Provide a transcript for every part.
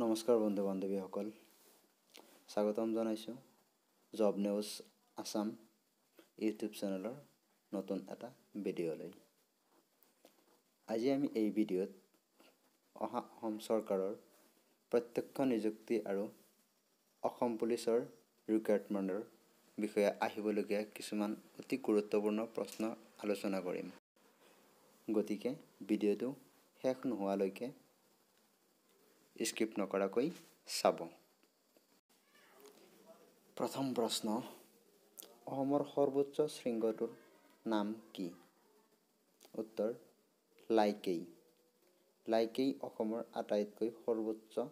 নমস্কাৰ বন্ধু বান্ধৱীসকল স্বাগতম জনাইছোঁ জব নিউজ আছাম ইউটিউব চেনেলৰ নতুন এটা ভিডিঅ'লৈ। আজি আমি এই ভিডিঅ'ত অহা অসম চৰকাৰৰ প্ৰত্যক্ষ নিযুক্তি আৰু অসম পুলিচৰ ৰিক্ৰুইটমেণ্টৰ বিষয়ে আহিবলগীয়া কিছুমান অতি গুৰুত্বপূৰ্ণ প্ৰশ্ন আলোচনা কৰিম। গতিকে ভিডিঅ'টো শেষ নোহোৱালৈকে স্কিপ নকৰাকৈ চাব। প্ৰথম প্ৰশ্ন অসমৰ সৰ্বোচ্চ শৃংগটোৰ নাম কি? উত্তৰ লাইকেই। লাইকেই অসমৰ আটাইতকৈ সৰ্বোচ্চ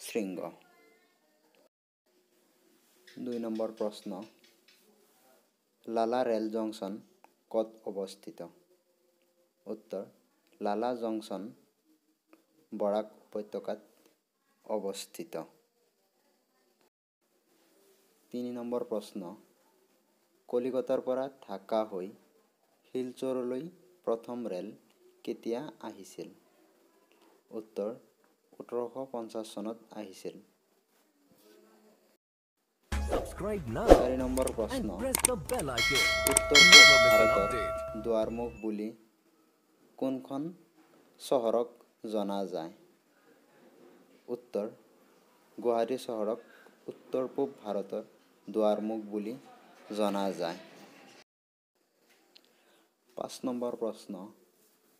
শৃংগ। দুই নম্বৰ প্ৰশ্ন লালা ৰেল জংচন ক'ত অৱস্থিত? উত্তৰ লালা জংচন বৰাক উপত্যকাত অৱস্থিত। তিনি নম্বৰ প্ৰশ্ন। কলিকতাৰ পৰা ঢাকা হৈ শিলচৰলৈ প্ৰথম ৰেল কেতিয়া আহিছিল? উত্তৰ ওঠৰশ পঞ্চাছ চনত আহিছিল। চাৰি নম্বৰ প্ৰশ্ন. উত্তৰ an ভাৰতৰ. দুৱাৰমুখ বুলি কোনখন চহৰক জনা যায়। উত্তৰ গুৱাহাটী চহৰক উত্তৰ পূব ভাৰতৰ দুৱাৰমুখ বুলি জনা যায়। পাঁচ নম্বৰ প্ৰশ্ন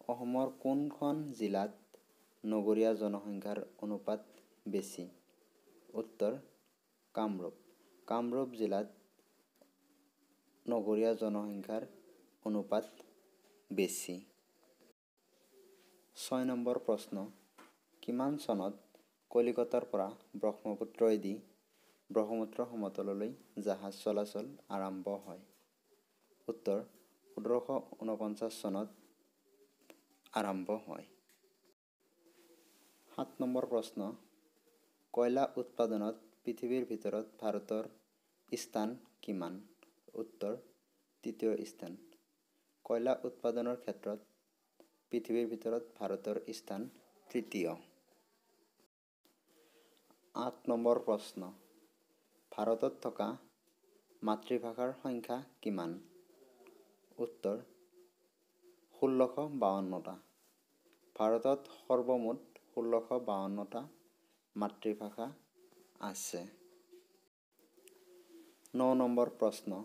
অসমৰ কোনখন জিলাত নগৰীয়া জনসংখ্যাৰ অনুপাত বেছি? উত্তৰ কামৰূপ। কামৰূপ জিলাত নগৰীয়া জনসংখ্যাৰ অনুপাত বেছি। ছয় নম্বৰ প্ৰশ্ন কিমান চনত কলিকতাৰ পৰা ব্ৰহ্মপুত্ৰইদি ব্ৰহ্মপুত্ৰ সমতললৈ জাহাজ চলাচল আৰম্ভ হয়? উত্তৰ সোতৰশ ঊনপঞ্চাছ চনত আৰম্ভ হয়। সাত নম্বৰ প্ৰশ্ন কয়লা উৎপাদনত পৃথিৱীৰ ভিতৰত ভাৰতৰ স্থান কিমান? উত্তৰ তৃতীয় স্থান। কয়লা উৎপাদনৰ ক্ষেত্ৰত পৃথিৱীৰ ভিতৰত ভাৰতৰ স্থান তৃতীয়। আঠ নম্বৰ প্ৰশ্ন ভাৰতত থকা মাতৃভাষাৰ সংখ্যা কিমান? উত্তৰ ষোল্লশ বাৱন্নটা। ভাৰতত সৰ্বমুঠ ষোল্লশ বাৱন্নটা মাতৃভাষা আছে। ন নম্বৰ প্ৰশ্ন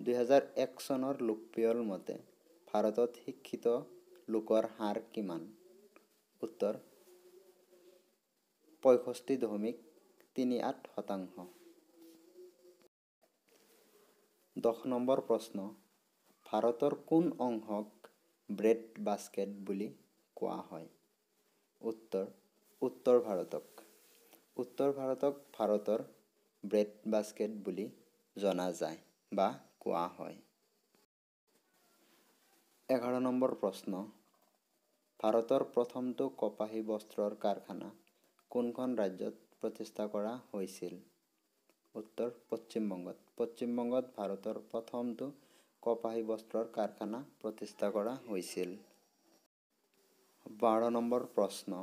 দুহেজাৰ এক চনৰ লোকপিয়ল মতে ভাৰতত শিক্ষিত লোকৰ হাৰ কিমান? উত্তৰ পঁয়ষষ্ঠি দশমিক তিনি আঠ শতাংশ। দহ নম্বৰ প্ৰশ্ন ভাৰতৰ কোন অংশক ব্ৰেড বাস্কেট বুলি কোৱা হয়? উত্তৰ উত্তৰ ভাৰতক। উত্তৰ ভাৰতক ভাৰতৰ ব্ৰেড বাস্কেট বুলি জনা যায় বা কোৱা হয়। এঘাৰ নম্বৰ প্ৰশ্ন ভাৰতৰ প্ৰথমটো কপাহী বস্ত্ৰৰ কাৰখানা। কোনখন ৰাজ্যত প্ৰতিষ্ঠা কৰা হৈছিল? উত্তৰ পশ্চিমবংগত পশ্চিমবংগত ভাৰতৰ প্ৰথমটো কপাহী বস্ত্ৰৰ কাৰখানা প্ৰতিষ্ঠা কৰা হৈছিল। বাৰ নম্বৰ প্ৰশ্ন।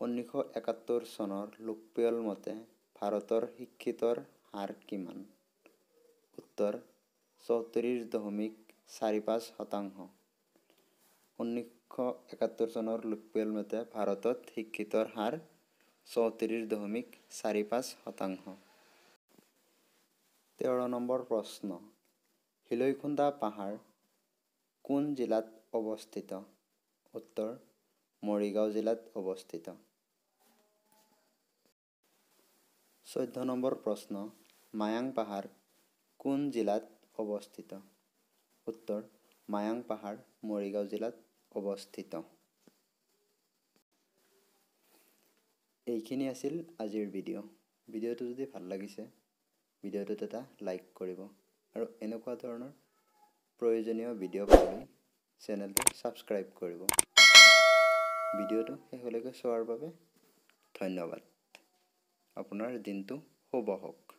ঊনৈছশ একাত্তৰ চনৰ লোকপিয়ল মতে ভাৰতৰ শিক্ষিতৰ হাৰ কিমান? উত্তৰ চৌত্ৰিছ দশমিক চাৰি পাঁচ শতাংশ। ঊনৈছশ একাত্তৰ চনৰ লোকপিয়ল মতে ভাৰতত শিক্ষিতৰ হাৰ চৌত্ৰিছ দশমিক চাৰি পাঁচ শতাংশ। তেৰ নম্বৰ প্ৰশ্ন শিলৈখুন্দা পাহাৰ কোন জিলাত অৱস্থিত? উত্তৰ মৰিগাঁও জিলাত অৱস্থিত। চৈধ্য নম্বৰ প্ৰশ্ন মায়াং পাহাৰ কোন জিলাত অৱস্থিত? উত্তৰ মায়াং পাহাৰ মৰিগাঁও জিলাত অৱস্থিত। এইখিনি আছিল আজিৰ ভিডিঅ' ভিডিঅ'টো যদি ভাল লাগিছে ভিডিঅ'টোত এটা লাইক কৰিব আৰু এনেকুৱা ধৰণৰ প্ৰয়োজনীয় ভিডিঅ' পাবলৈ চেনেলটো ছাবস্ক্ৰাইব কৰিব। ভিডিঅ'টো শেষলৈকে চোৱাৰ বাবে ধন্যবাদ। আপোনাৰ দিনটো শুভ হওক।